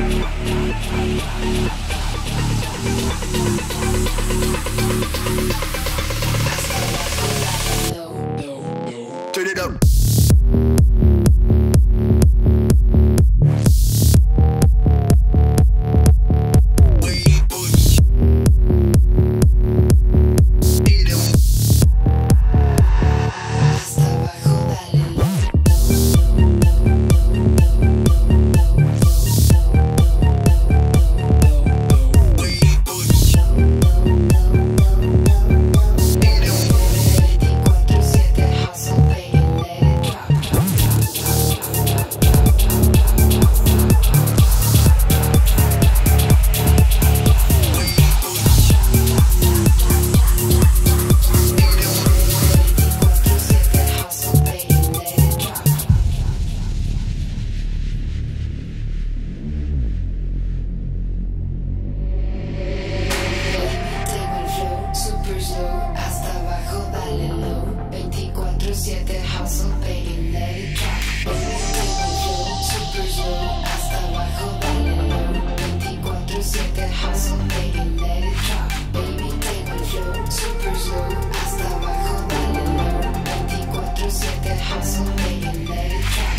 Turn So baby, let it go. Super slow, hasta abajo, dale low. 24-7 hustle, baby, let it drop. Baby, super slow, hasta abajo, low. 24-7 hustle, baby, let it drop.